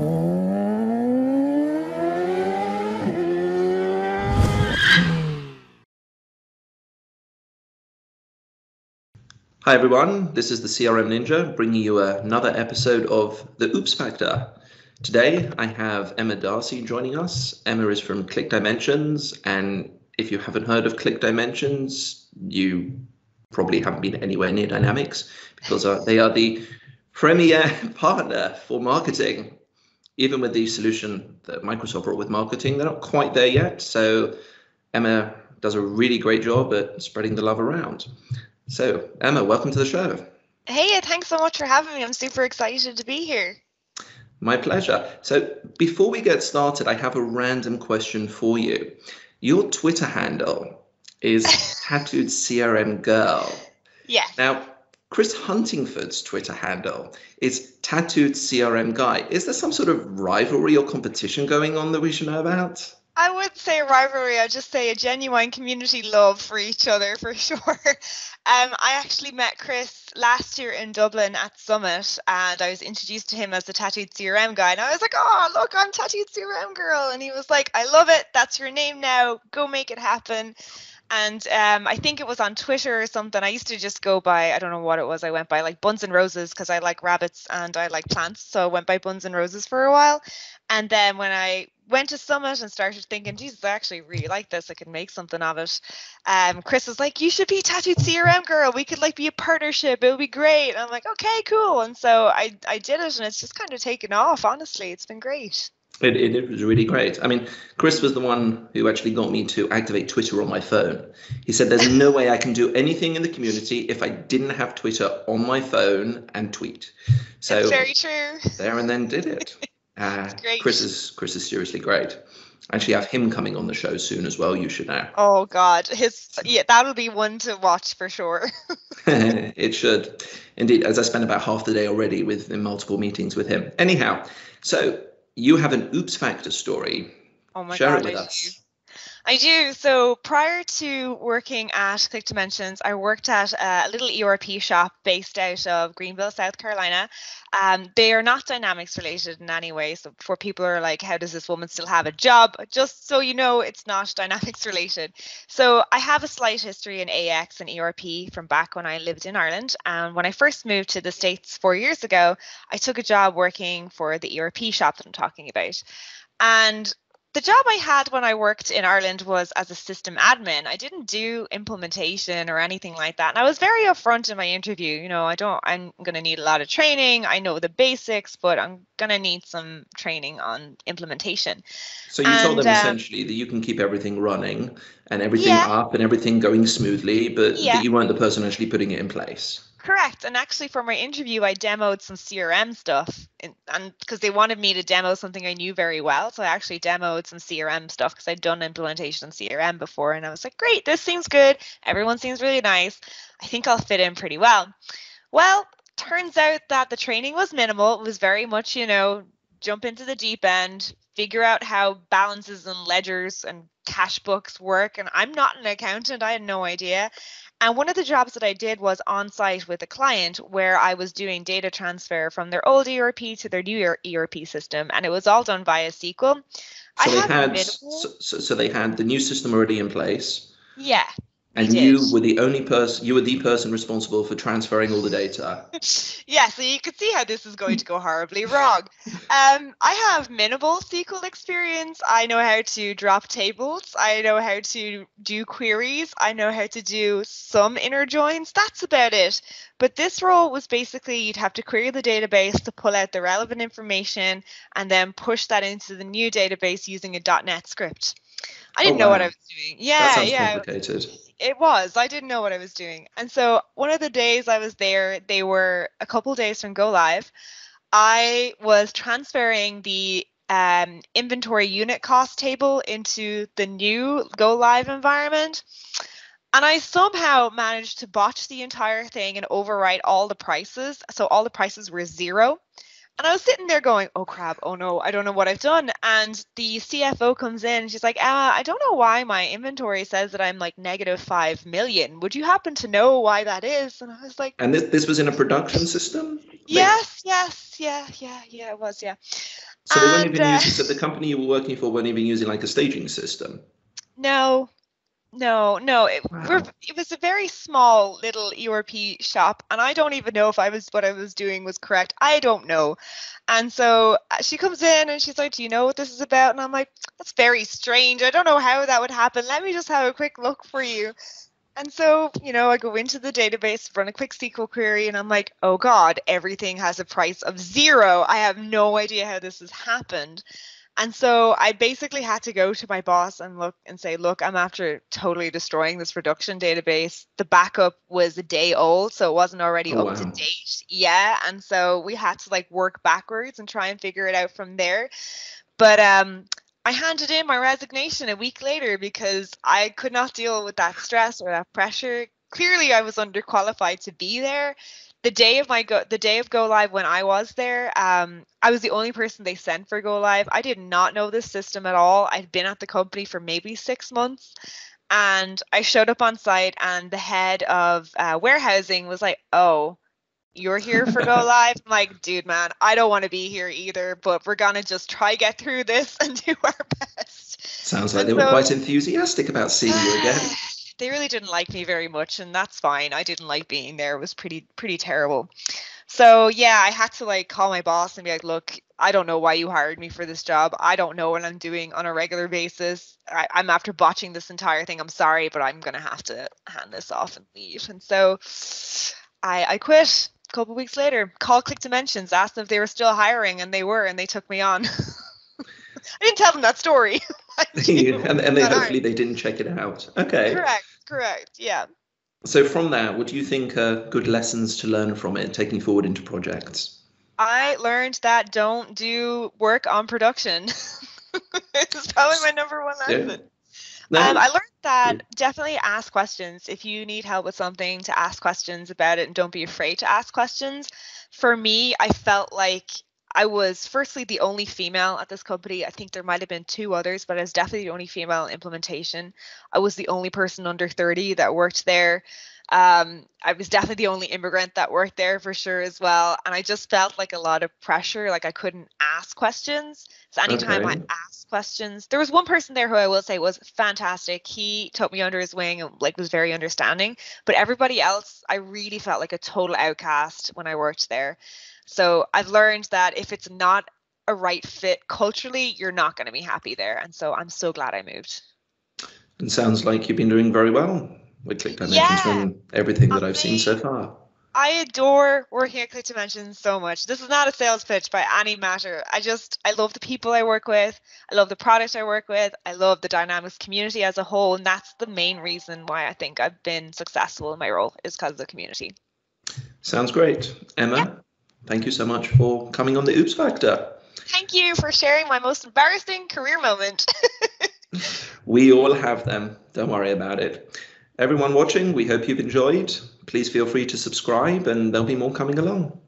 Hi everyone, this is the CRM Ninja bringing you another episode of the Oops Factor. Today I have Emma D'Arcy joining us. Emma is from Click Dimensions, and if you haven't heard of Click Dimensions, you probably haven't been anywhere near Dynamics because uh, they are the premier partner for marketing. Even with the solution that Microsoft brought with marketing, they're not quite there yet. So Emma does a really great job at spreading the love around. So, Emma, welcome to the show. Hey, thanks so much for having me. I'm super excited to be here. My pleasure. So, before we get started, I have a random question for you. Your Twitter handle is tattooed CRM girl. Yeah. Now, Chris Huntingford's Twitter handle is tattooed CRM guy. Is there some sort of rivalry or competition going on that we should know about? I would say rivalry. I'd just say a genuine community love for each other for sure. Um, I actually met Chris last year in Dublin at Summit, and I was introduced to him as the tattooed CRM guy. And I was like, "Oh, look, I'm tattooed CRM girl," and he was like, "I love it. That's your name now. Go make it happen." And um, I think it was on Twitter or something. I used to just go by I don't know what it was. I went by like Buns and Roses because I like rabbits and I like plants, so I went by Buns and Roses for a while. And then when I went to Summit and started thinking, Jesus, I actually really like this. I could make something of it. Um, Chris was like, "You should be tattooed CRM girl. We could like be a partnership. It would be great." And I'm like, "Okay, cool." And so I I did it, and it's just kind of taken off. Honestly, it's been great. It, it, it, was really great. I mean, Chris was the one who actually got me to activate Twitter on my phone. He said, There's no way I can do anything in the community if I didn't have Twitter on my phone and tweet. So, That's very true. There and then did it. Uh, Chris is Chris is seriously great. Actually, have him coming on the show soon as well. You should know. Oh God, his yeah, that'll be one to watch for sure. it should, indeed. As I spent about half the day already with in multiple meetings with him. Anyhow, so you have an oops factor story. Oh my Share God, it with us. I do. So prior to working at Click Dimensions, I worked at a little ERP shop based out of Greenville, South Carolina. Um, they are not dynamics related in any way. So before people are like, how does this woman still have a job? Just so you know, it's not dynamics related. So I have a slight history in AX and ERP from back when I lived in Ireland. And when I first moved to the States four years ago, I took a job working for the ERP shop that I'm talking about. And the job I had when I worked in Ireland was as a system admin. I didn't do implementation or anything like that. And I was very upfront in my interview. You know, I don't, I'm going to need a lot of training. I know the basics, but I'm going to need some training on implementation. So you and, told them um, essentially that you can keep everything running and everything yeah. up and everything going smoothly, but yeah. that you weren't the person actually putting it in place. Correct. And actually, for my interview, I demoed some CRM stuff, and because they wanted me to demo something I knew very well, so I actually demoed some CRM stuff because I'd done implementation in CRM before, and I was like, "Great, this seems good. Everyone seems really nice. I think I'll fit in pretty well." Well, turns out that the training was minimal. It was very much, you know, jump into the deep end, figure out how balances and ledgers and cash books work. And I'm not an accountant, I had no idea. And one of the jobs that I did was on site with a client where I was doing data transfer from their old ERP to their new ERP system, and it was all done via SQL. So I they had so, so they had the new system already in place. Yeah. And you were the only person, you were the person responsible for transferring all the data. yeah, so you could see how this is going to go horribly wrong. Um, I have minimal SQL experience. I know how to drop tables. I know how to do queries. I know how to do some inner joins. That's about it. But this role was basically you'd have to query the database to pull out the relevant information and then push that into the new database using a .NET script. I didn't oh, wow. know what I was doing. Yeah, yeah. Complicated. It was. I didn't know what I was doing. And so one of the days I was there, they were a couple days from go live. I was transferring the um, inventory unit cost table into the new go live environment. And I somehow managed to botch the entire thing and overwrite all the prices. So all the prices were zero. And I was sitting there going, oh crap, oh no, I don't know what I've done. And the CFO comes in she's like, ah, I don't know why my inventory says that I'm like negative five million. Would you happen to know why that is? And I was like, And this, this was in a production system? Yes, yes, yeah, yeah, yeah, it was, yeah. So they weren't even uh, using. So the company you were working for weren't even using like a staging system. No, no, no. It, Wow. it was a very small little ERP shop, and I don't even know if I was what I was doing was correct. I don't know. And so uh, she comes in and she's like, "Do you know what this is about?" And I'm like, "That's very strange. I don't know how that would happen. Let me just have a quick look for you." And so, you know, I go into the database, run a quick SQL query, and I'm like, "Oh God, everything has a price of zero. I have no idea how this has happened." And so I basically had to go to my boss and look and say, look, I'm after totally destroying this production database. The backup was a day old, so it wasn't already Oh, up to date. Yeah. And so we had to like work backwards and try and figure it out from there. But um I handed in my resignation a week later because I could not deal with that stress or that pressure. Clearly I was underqualified to be there the day of my go the day of go live when I was there, um, I was the only person they sent for go live. I did not know this system at all. I'd been at the company for maybe six months, and I showed up on site, and the head of uh, warehousing was like, "Oh." You're here for go live. I'm like, dude, man, I don't want to be here either, but we're gonna just try get through this and do our best. Sounds like And they were quite enthusiastic about seeing you again. they really didn't like me very much and that's fine. I didn't like being there. It was pretty pretty terrible. So yeah i had to like call my boss and be like look i don't know why you hired me for this job. I don't know what i'm doing on a regular basis. I, i'm after botching this entire thing. I'm sorry but i'm gonna have to hand this off and leave. And so i i quit a couple weeks later. Called click dimensions asked them if they were still hiring and they were and they took me on. I didn't tell them that story. And, and they hopefully they didn't check it out. Okay. correct correct yeah So from that, what do you think are good lessons to learn from it, taking forward into projects? I learned that don't do work on production. it's probably my number one lesson. Yeah. No? Um, I learned that definitely ask questions. If you need help with something, to ask questions about it and don't be afraid to ask questions. For me, I felt like I was firstly the only female at this company. I think there might have been two others, but I was definitely the only female implementation. I was the only person under 30 that worked there. Um, I was definitely the only immigrant that worked there for sure as well. And I just felt like a lot of pressure, like I couldn't ask questions. So anytime I asked questions, there was one person there who I will say was fantastic. He took me under his wing and like was very understanding. But everybody else, I really felt like a total outcast when I worked there. So I've learned that if it's not a right fit culturally, you're not going to be happy there. And so I'm so glad I moved. It sounds like you've been doing very well with Click Dimensions Yeah. from everything that I've seen so far. I adore working at Click Dimensions so much. This is not a sales pitch by any matter. I just I love the people I work with. I love the product I work with. I love the Dynamics community as a whole, and that's the main reason why I think I've been successful in my role is because of the community. Sounds great. Emma, thank you so much for coming on the Oops Factor. Thank you for sharing my most embarrassing career moment. We all have them. Don't worry about it. Everyone watching, we hope you've enjoyed. Please feel free to subscribe, and there'll be more coming along.